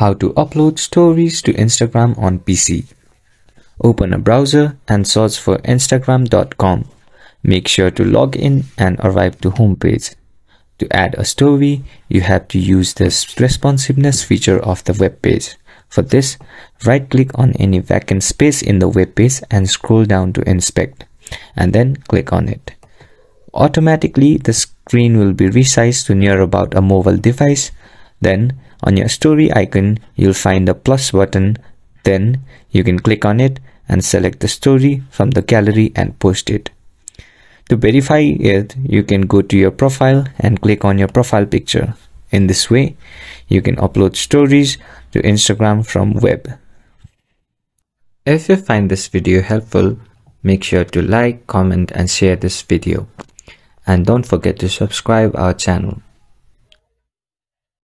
How to upload stories to Instagram on PC. Open a browser and search for instagram.com. Make sure to log in and arrive to homepage. To add a story, you have to use the responsiveness feature of the web page. For this, right click on any vacant space in the web page and scroll down to inspect and then click on it. Automatically, the screen will be resized to near about a mobile device. Then on your story icon, you'll find a plus button. Then you can click on it and select the story from the gallery and post it. To verify it, you can go to your profile and click on your profile picture. In this way, you can upload stories to Instagram from web. If you find this video helpful, make sure to like, comment and share this video. And don't forget to subscribe our channel.